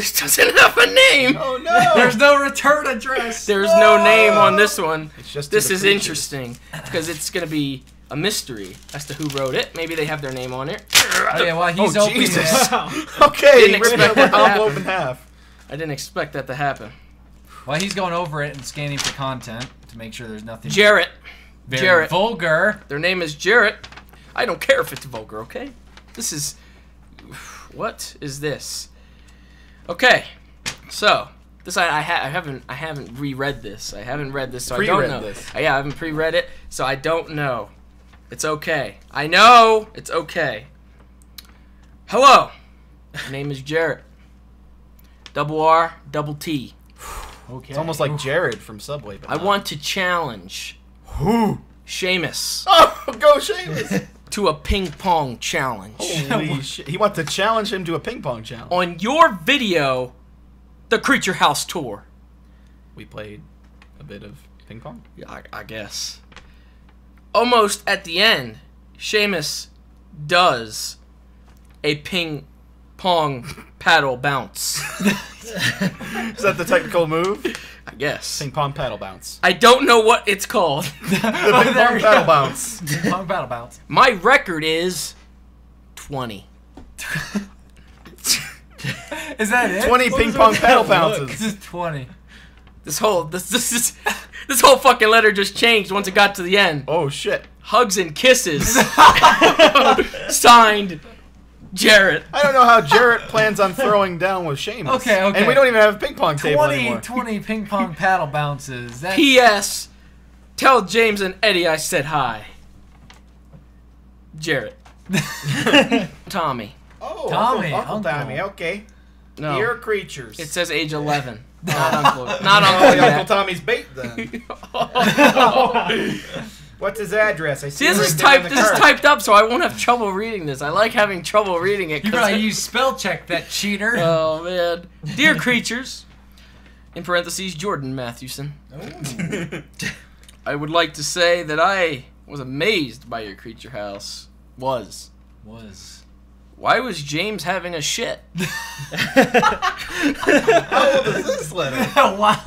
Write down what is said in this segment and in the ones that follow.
This doesn't have a name. Oh no! There's no return address. There's no name on this one. It's just This is creatures. interesting because it's gonna be a mystery as to who wrote it. Maybe they have their name on it. Oh, yeah, while he's Oh, opening Jesus. it, Okay, Didn't rip expect the that to envelope in half. I didn't expect that to happen. while he's going over it and scanning for content to make sure there's nothing Jarrett. very Jarrett. vulgar. Their name is Jarrett. I don't care if it's vulgar, okay? This is. What is this? Okay, so this I I, ha- I haven't I haven't reread this. I haven't read this, so I don't know. this. Uh, yeah, I haven't pre-read it, so I don't know. It's okay. I know it's okay. Hello, my name is Jarrett. Double R, double T. Okay. It's almost like Jared from Subway. But I not. want to challenge Who? Seamus Oh, go Seamus! to a ping pong challenge. Holy shit! He wants to challenge him to a ping pong challenge. on your video, the Creature House tour. We played a bit of ping pong. Yeah, I, I guess. Almost at the end, Seamus does a ping pong paddle bounce. Is that the technical move? I guess. Ping pong paddle bounce. I don't know what it's called. The ping pong paddle go. bounce. Pong battle bounce. My record is 20. Is that it? Twenty What ping pong that paddle look? bounces. This is 20. This whole this this is this whole fucking letter just changed once it got to the end. Oh shit! Hugs and kisses. Signed Jarrett. I don't know how Jarrett plans on throwing down with Seamus. Okay, okay. And we don't even have a ping pong table 20, anymore. 20 ping pong paddle bounces. That's, P.S. Tell James and Eddie I said hi. Jarrett. Tommy. Oh, Tommy, Uncle, Uncle Uncle. Tommy. Okay. No. Dear creatures. It says age 11. Not Uncle. Not oh, Uncle Uncle. Tommy's bait then. What's his address? I see, See, this it is written down typed. on the This is typed up, so I won't have trouble reading this. I like having trouble reading it. You probably use spell check that cheater. Oh man, dear creatures. In parentheses, Jordan Mathewson. Oh. I would like to say that I was amazed by your creature house. Was. Was. Why was James having a shit? How old is this letter? wow.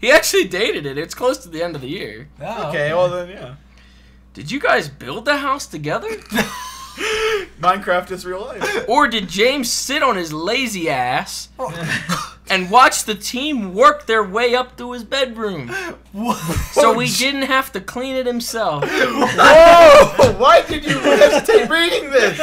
He actually dated it. It's close to the end of the year. Oh, Okay, well then, yeah. Did you guys build the house together? Minecraft is real life. Or did James sit on his lazy ass oh. and watch the team work their way up to his bedroom? So he didn't have to clean it himself. Whoa! Why did you hesitate reading this?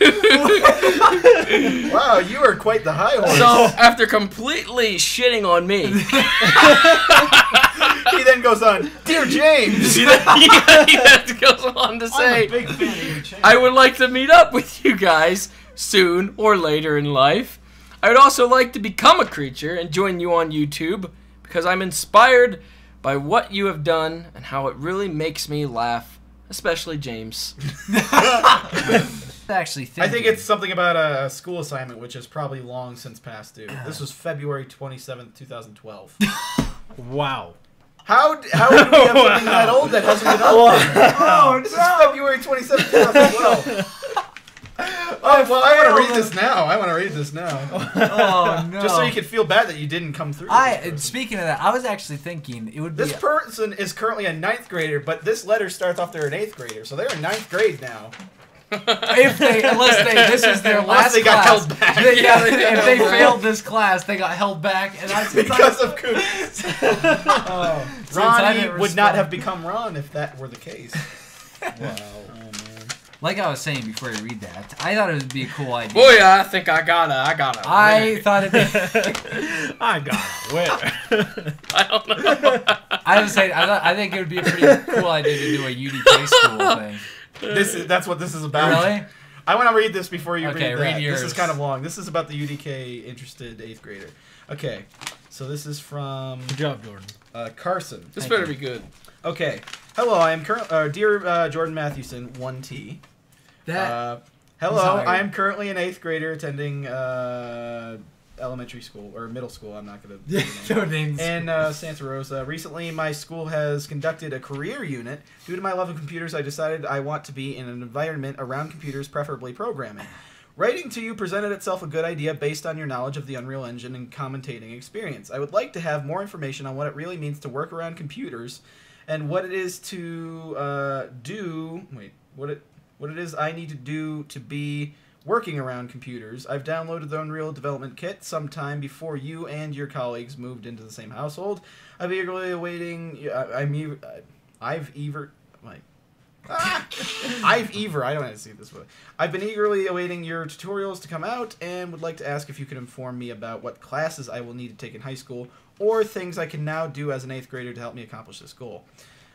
wow, you are quite the high horse. So after completely shitting on me, he then goes on, Dear James. he then goes on to say, a big fan of your channel. I would like to meet up with you guys soon or later in life. I would also like to become a creature and join you on YouTube because I'm inspired by what you have done and how it really makes me laugh, especially James. Actually, I think it's something about a school assignment, which is probably long since past due. This was February 27th, 2012. Wow. How, d- how would we have something that old that hasn't been up? oh, This is February 27, 2012. Oh, well, I want to read this now. I want to read this now. Oh no. Just so you can feel bad that you didn't come through. I speaking of that, I was actually thinking it would be. This person is currently a ninth grader, but this letter starts off they're an eighth grader, so they're in ninth grade now. if they unless they this is their Unless last they got class. held back. They- yeah, they- if they failed this class, they got held back, and I because I, of Coop. Oh, Ronnie didn't would not have become Ron if that were the case. wow. Um, like I was saying before I read that, I thought it would be a cool idea. Boy, I think I gotta, I gotta. I thought it'd. I got it. Where? I don't know. I was saying I, thought, I think it would be a pretty cool idea to do a UDK school thing. This is that's what this is about. Really? I want to read this before you Okay, read read that. This is kind of long. This is about the UDK interested eighth grader. Okay, so this is from Good job, Jordan. uh, Carson. This Thank better you. be good. Okay, hello. I am current. Uh, dear uh, Jordan Mathewson, one T. That Uh, hello. I am currently an eighth grader attending uh, elementary school or middle school. I'm not gonna. no names. in uh, Santa Rosa. Recently, my school has conducted a career unit. Due to my love of computers, I decided I want to be in an environment around computers, preferably programming. Writing to you presented itself a good idea based on your knowledge of the Unreal Engine and commentating experience. I would like to have more information on what it really means to work around computers and what it is to uh, do. Wait, what it what it is I need to do to be working around computers. I've downloaded the Unreal Development Kit sometime before you and your colleagues moved into the same household. I'm eagerly awaiting. I- I'm. e- I've ever. Like, Ah! I've Ever, I don't how to see this way. I've been eagerly awaiting your tutorials to come out and would like to ask if you could inform me about what classes I will need to take in high school or things I can now do as an eighth grader to help me accomplish this goal.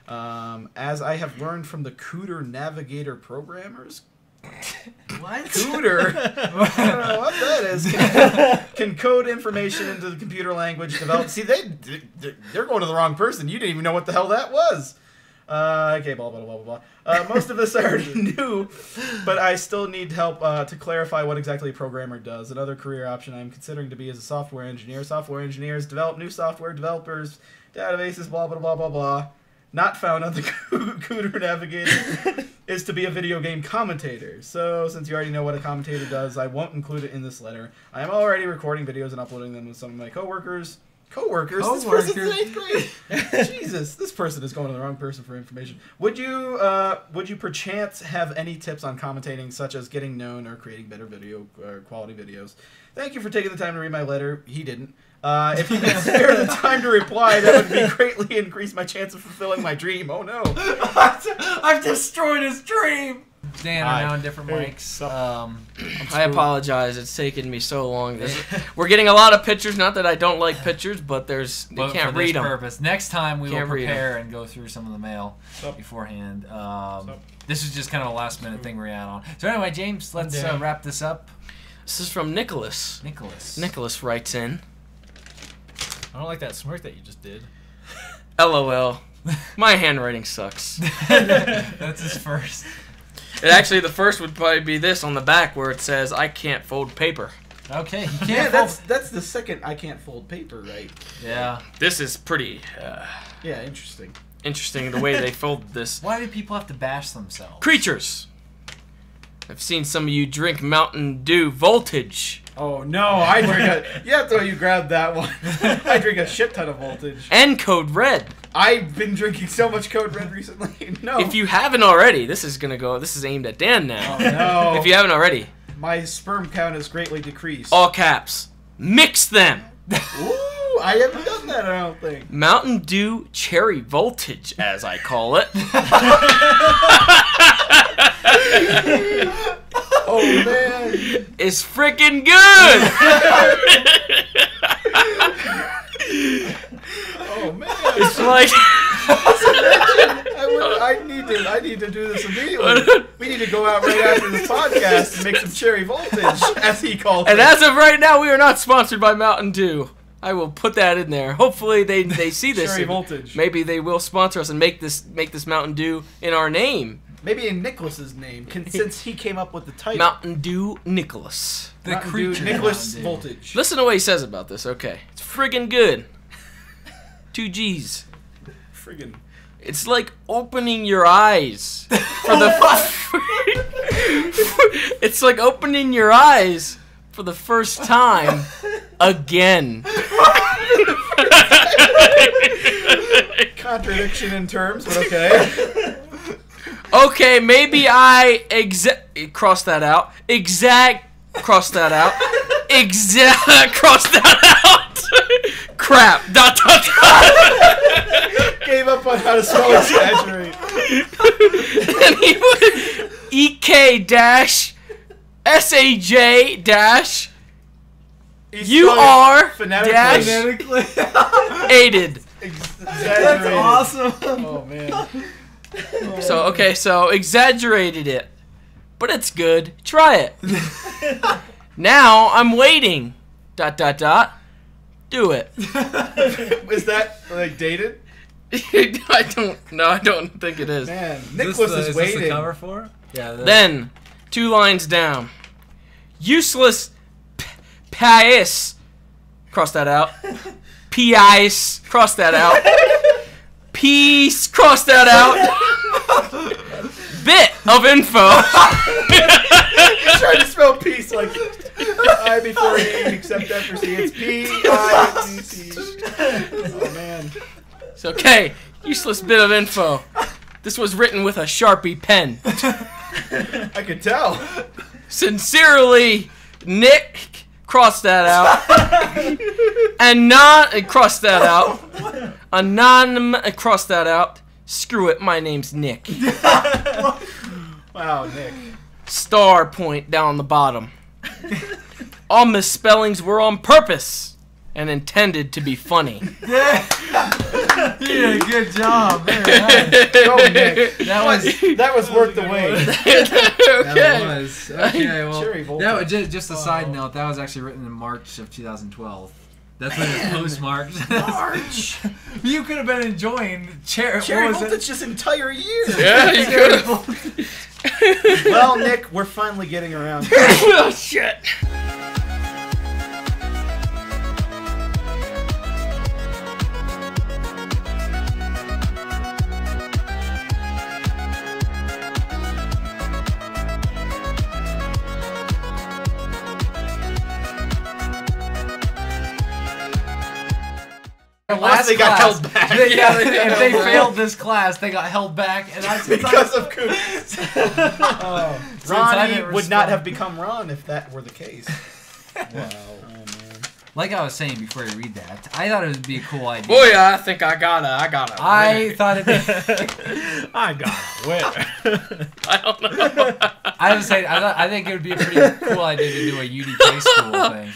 Um, as I have learned from the Cooter Navigator programmers, What? Cooter, I don't know what that is, can, can code information into the computer language developed. See, they, they're going to the wrong person. You didn't even know what the hell that was. Uh, okay, blah, blah, blah, blah, blah. Uh, most of this I already knew, but I still need help uh, to clarify what exactly a programmer does. Another career option I'm considering to be as a software engineer. Software engineers develop new software, developers, databases, blah, blah, blah, blah, blah. Not found on the Cooter Navigator is to be a video game commentator. So, since you already know what a commentator does, I won't include it in this letter. I am already recording videos and uploading them with some of my coworkers. Coworkers? This person's in Coworkers. eighth grade. Jesus, this person is going to the wrong person for information. Would you, uh, would you perchance have any tips on commentating, such as getting known or creating better video or quality videos? Thank you for taking the time to read my letter. He didn't. Uh, if you could spare the time to reply, that would be greatly increase my chance of fulfilling my dream. Oh no. I've destroyed his dream. Dan Hi. are now on different mics. Um, I apologize. It's taken me so long. This- we're getting a lot of pictures. Not that I don't like pictures, but there's they but can't read them. Purpose. Next time we Can't will prepare and go through some of the mail Sup? beforehand. Um, Sup? this is just kind of a last minute thing we're at on. So anyway, James, let's uh, wrap this up. This is from Nicholas. Nicholas. Nicholas writes in, I don't like that smirk that you just did. "LOL, my handwriting sucks." That's his first. And actually, the first would probably be this on the back where it says, "I can't fold paper." Okay, he can't. Yeah, fold- that's that's the second I can't fold paper, right? yeah. This is pretty uh, Yeah, interesting. interesting the way they fold this. Why do people have to bash themselves? Creatures. I've seen some of you drink Mountain Dew Voltage Oh no, I drink a. Yeah, throw you grabbed that one. I drink a shit ton of voltage. and Code Red. I've been drinking so much Code Red recently. No. If you haven't already, this is gonna go. This is aimed at Dan now. Oh no. If you haven't already, My sperm count has greatly decreased. all caps, mix them. Ooh, I haven't done that. I don't think. Mountain Dew Cherry Voltage, as I call it. Oh man. is freaking good. Oh man. it's like I, would, I need to. I need to do this immediately. We need to go out right after this podcast and make some cherry voltage, as he calls And it. as of right now, we are not sponsored by Mountain Dew. I will put that in there. Hopefully, they, they see this. cherry voltage. Maybe they will sponsor us and make this make this Mountain Dew in our name, Maybe in Nicholas's name, can, since he came up with the title. Mountain Dew Nicholas. the Mountain Dew. Nicholas Voltage. Listen to what he says about this. Okay, it's friggin' good. Two G's. Friggin'. It's like opening your eyes for the. it's like opening your eyes for the first time again. Contradiction in terms, but okay. Okay, maybe I exa- cross that out. Exact cross that out. Exact cross that out. Crap. Dot dot dot. Gave up on how to spell exaggerate. and he would EK dash SAJ dash He's You spelling are phonetically. dash aided. Ex- That's awesome. Oh man. So okay, so exaggerated it, but it's good. Try it. now I'm waiting. Dot dot dot. Do it. Is that like dated? I don't. No, I don't think it is. Man, Is Nicholas this the, is, is this the waiting. cover for? Yeah. Then, two lines down. Useless p- Cross that out. Pies. Cross that out. Peace. crossed that out. Bit of info. He's trying to spell peace like I before E, except that for C. It's P I C C. Oh man. It's okay. Useless bit of info. This was written with a Sharpie pen. I could tell. Sincerely, Nick. Cross that out. and not uh, Cross that out. Anonym. uh, Cross that out. Screw it. My name's Nick. Wow, Nick. Star point down the bottom. All misspellings were on purpose and intended to be funny. You did a good job. Very nice. Go, Nick. That was. That was worth the wait. That was okay. Well, Cherry Volta. that was just, just a side note. That was actually written in March of 2012. That's when it's postmarked. March. you could have been enjoying cherry. Cherry what was Voltage this entire year. Yeah, you could have. Well, Nick, we're finally getting around. oh, shit. Unless they got held back. They- yeah, they- if they failed this class, they got held back, and I since I- because of Coots. Oh, I Ronnie would not have become Ron if that were the case. Wow. Oh, man. like I was saying before I read that, I thought it would be a cool idea. Boy, I think I gotta. I gotta. I thought it. I got it. Where? I don't know. I was saying, I, thought, I think it would be a pretty cool idea to do a UDK school thing.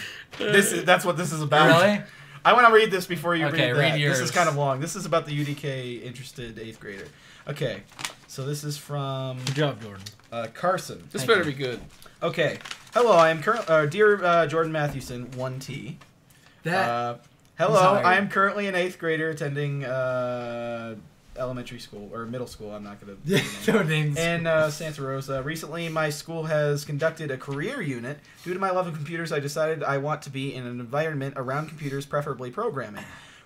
This is that's what this is about. Really? I want to read this before you Okay, read that. read This is kind of long. This is about the UDK interested eighth grader. Okay, so this is from Good job, Jordan. uh, Carson. This Thank better you. be good. Okay, hello. I am current. Uh, dear uh, Jordan Mathewson, one T. That Uh, hello. I am currently an eighth grader attending uh, elementary school or middle school. I'm not gonna. no names. in uh, Santa Rosa. Recently, my school has conducted a career unit. Due to my love of computers, I decided I want to be in an environment around computers, preferably programming.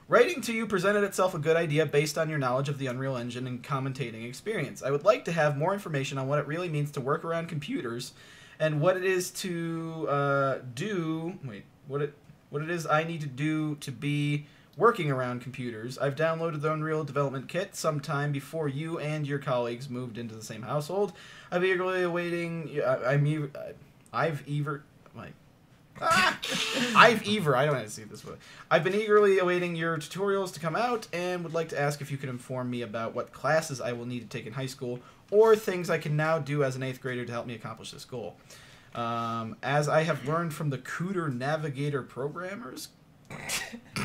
Writing to you presented itself a good idea based on your knowledge of the Unreal Engine and commentating experience. I would like to have more information on what it really means to work around computers and what it is to uh, do. Wait, what it what it is I need to do to be working around computers. I've downloaded the Unreal Development Kit sometime before you and your colleagues moved into the same household. I'm eagerly awaiting. I- I'm. eager- I've ever Like. Ah! I've ever I don't how to say this, but I've been eagerly awaiting your tutorials to come out, and would like to ask if you could inform me about what classes I will need to take in high school, or things I can now do as an eighth grader to help me accomplish this goal. Um, as I have learned from the Cooter Navigator programmers,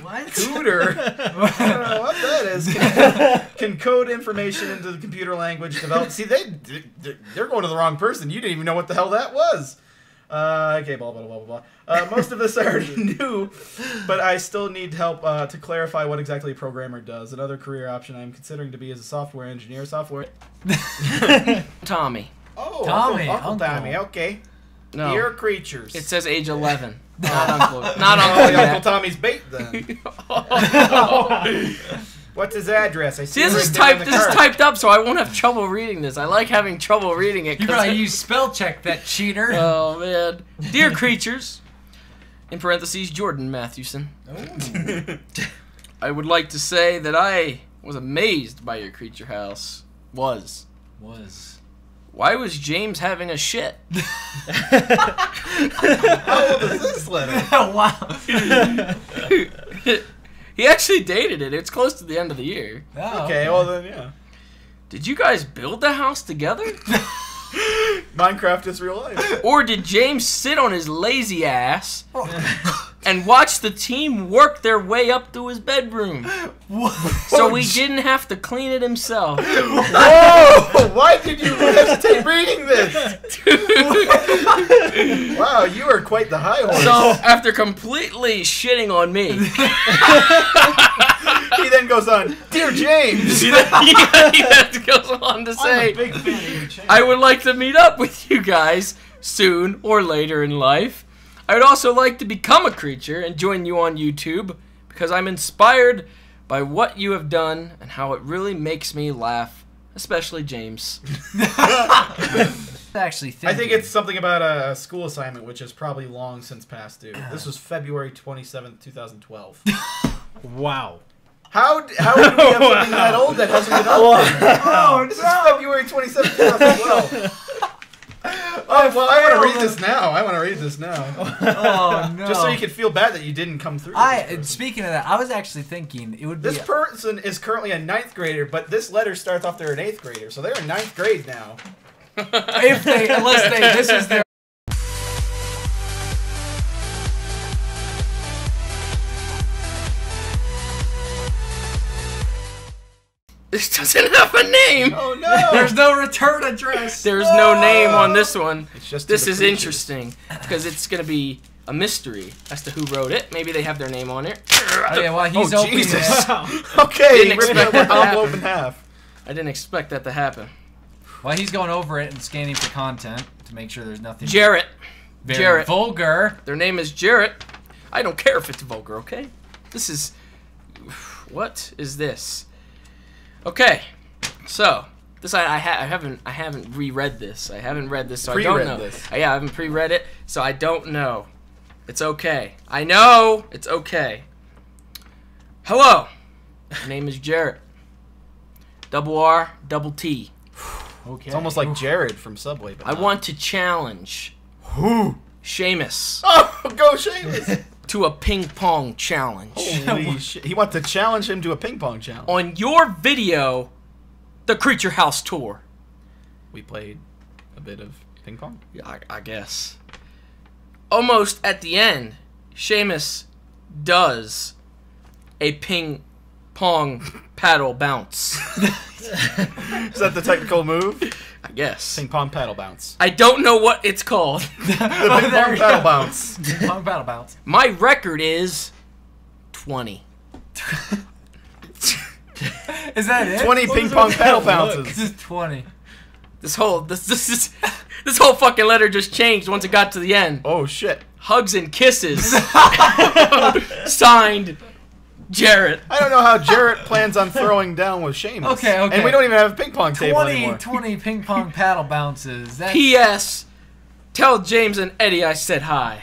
what? Cooter, I don't know what that is, can, can code information into the computer language develop. See, they they're going to the wrong person. You didn't even know what the hell that was. Uh, okay, blah blah blah blah blah. Uh, most of this I already knew, but I still need help uh, to clarify what exactly a programmer does. Another career option I'm considering to be as a software engineer. Software. Tommy. Oh, Tommy, Uncle, Uncle Uncle. Tommy. Okay. No. Dear creatures. It says age 11. Not Uncle. Not Uncle. Uncle. Tommy's bait then. What's his address? I See, see this is typed. on the This is typed up, so I won't have trouble reading this. I like having trouble reading it. You probably it- use spell check that cheater. Oh man, dear creatures. In parentheses, Jordan Mathewson. I would like to say that I was amazed by your creature house. Was. was. Why was James having a shit? How old is this letter? wow. he actually dated it. It's close to the end of the year. Oh, Okay, well then, yeah. Did you guys build the house together? Minecraft is real life. Or did James sit on his lazy ass oh. And watch the team work their way up to his bedroom? So he didn't have to clean it himself. Whoa! Why did you hesitate reading this? wow, you are quite the high horse. So after completely shitting on me, he then goes on, Dear James. he then goes on to say, a big fan of your channel. I would like to meet up with you guys soon or later in life. I would also like to become a creature and join you on YouTube because I'm inspired by what you have done and how it really makes me laugh, especially James. actually I think it's something about a school assignment, which is probably long since past due. This was February 27th, 2012. Wow. How d- how would we have something that old that hasn't been updated? Oh, This is February 27th, 2012. Oh, well, I want to read this now. I want to read this now. Oh no! Just so you could feel bad that you didn't come through. I this and person. speaking of that, I was actually thinking it would be. This person is currently a ninth grader, but this letter starts off they're an eighth grader, so they're in ninth grade now. if they unless they this is their This doesn't have a name. Oh no! there's no return address. There's no name on this one. It's just This is creatures. interesting because it's gonna be a mystery as to who wrote it. Maybe they have their name on it. Oh, yeah, while he's Oh, opening Jesus. it, Okay, Didn't expect the that to envelope happen. half. I didn't expect that to happen. while he's going over it and scanning for content to make sure there's nothing Jarrett. very Jarrett. vulgar. Their name is Jarrett. I don't care if it's vulgar, okay? This is. What is this? Okay, so this I I, ha- I haven't I haven't reread this. I haven't read this, so I don't know. this. Uh, yeah, I haven't pre-read it, so I don't know. It's okay. I know it's okay. Hello, my name is Jarrett. Double R, double T. Okay. It's almost like Jared from Subway. But I not. want to challenge who Seamus Oh, go Seamus! to a ping pong challenge. Holy shit! He wants to challenge him to a ping pong challenge. on your video, the Creature House tour. We played a bit of ping pong. Yeah, I, I guess. Almost at the end, Seamus does a ping pong paddle bounce. Is that the technical move? I guess. Ping pong paddle bounce. I don't know what it's called. The ping pong paddle bounce. Ping Pong battle bounce. My record is 20. Is that it? Twenty ping pong paddle bounces. This is twenty. This whole this this is this whole fucking letter just changed once it got to the end. Oh shit! Hugs and kisses. Signed Jarrett. I don't know how Jarrett plans on throwing down with Seamus. Okay, okay. And we don't even have a ping pong table anymore. 20 ping pong paddle bounces. That's, P.S. Tell James and Eddie I said hi.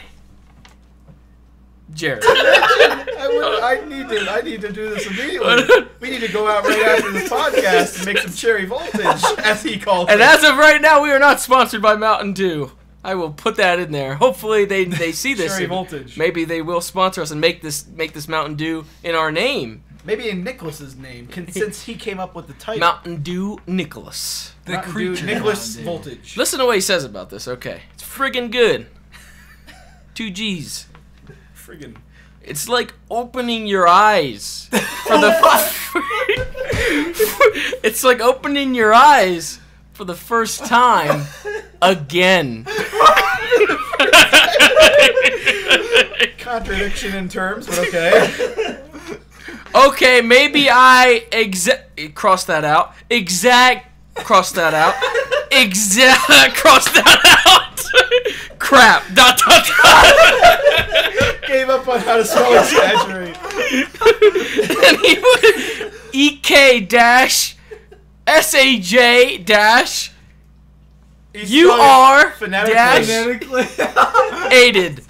Jarrett. I, would, I need to. I need to do this immediately. We need to go out right after this podcast and make some cherry voltage, as he calls and it. And as of right now, we are not sponsored by Mountain Dew. I will put that in there. Hopefully, they they see this. Cherry voltage. Maybe they will sponsor us and make this make this Mountain Dew in our name. Maybe in Nicholas's name, since he came up with the title. Mountain Dew Nicholas. the Mountain Dew creature. Nicholas Voltage. Listen to what he says about this. Okay, it's friggin' good. Two G's. Friggin' It's like opening your eyes for the. it's like opening your eyes for the first time again. contradiction in terms, but okay. okay, maybe I exact cross that out. Exact cross that out. Exact cross that out. Crap. Dot dot dot. Gave up on how to spell exaggerate. and he would EK dash SAJ dash He's you are phonetically. dash Phonetically. aided.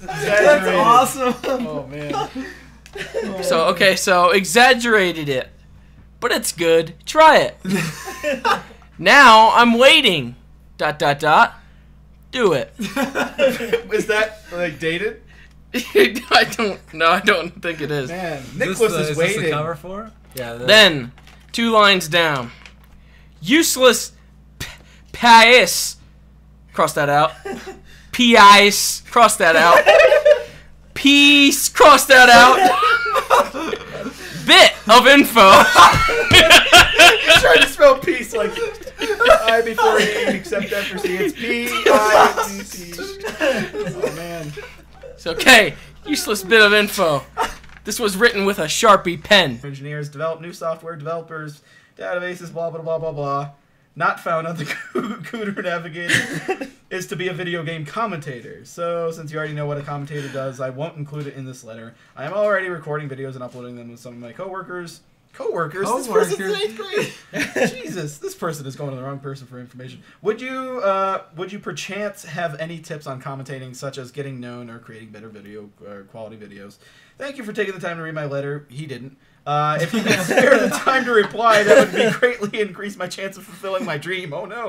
That's awesome. Oh man. So okay, so exaggerated it, but it's good. Try it. now I'm waiting. Dot dot dot. Do it. Is that like dated? I don't. No, I don't think it is. Man, Is Nicholas this the, is, is this the waiting. cover for? Yeah. The, Then, two lines down. Useless p- pies. Cross that out. Pies. Cross that out. Peace. Cross that out. Bit of info. He's trying to spell peace like I before E except after C. It's P I C C. Oh man. It's okay. Useless bit of info. This was written with a Sharpie pen. Engineers develop new software, developers, databases, blah blah blah blah blah. Not found on the Cooter Navigator is to be a video game commentator. So, since you already know what a commentator does, I won't include it in this letter. I am already recording videos and uploading them with some of my coworkers. Coworkers. This person's in eighth grade. Jesus, this person is going to the wrong person for information. Would you, uh, would you perchance have any tips on commentating, such as getting known or creating better video or quality videos? Thank you for taking the time to read my letter. He didn't. Uh, if you could spare the time to reply, that would be greatly increase my chance of fulfilling my dream. Oh no!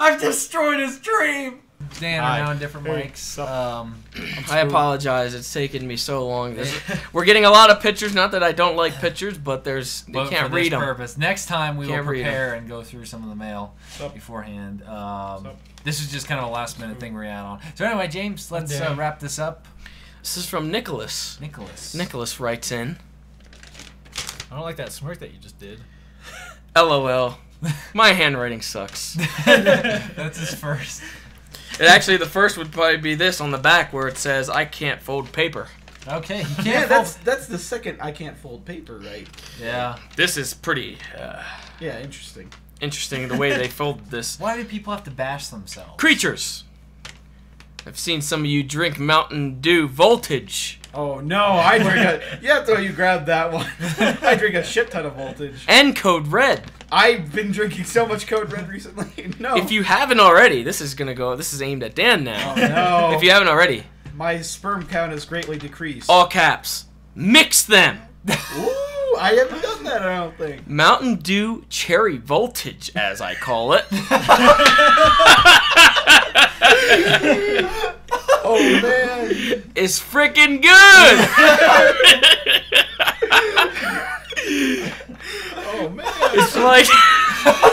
I've destroyed his dream. Dan Hi. are now on different Hey, mics. sup? Um, I apologize. It's taken me so long. This- We're getting a lot of pictures. Not that I don't like pictures, but there's you but can't for read this them. purpose. Next time we Can't will prepare and go through some of the mail Sup? beforehand. Um, Sup? this is just kind of a last minute thing we're at on. So anyway, James, let's uh, wrap this up. This is from Nicholas. Nicholas. Nicholas writes in, I don't like that smirk that you just did. "LOL, my handwriting sucks." That's his first. And actually, the first would probably be this on the back where it says, "I can't fold paper." Okay, he can't. Yeah, fold- that's that's the second I can't fold paper, right? yeah. This is pretty uh, Yeah, interesting. interesting the way they fold this. Why do people have to bash themselves? Creatures. I've seen some of you drink Mountain Dew Voltage Oh no, I drink a. Yeah, so you grabbed that one. I drink a shit ton of voltage. and Code Red. I've been drinking so much Code Red recently. No. If you haven't already, this is gonna go. This is aimed at Dan now. Oh no. If you haven't already, My sperm count has greatly decreased. all caps, mix them. Ooh, I haven't done that. I don't think. Mountain Dew Cherry Voltage, as I call it. Oh man. it's freaking good. Oh man. it's like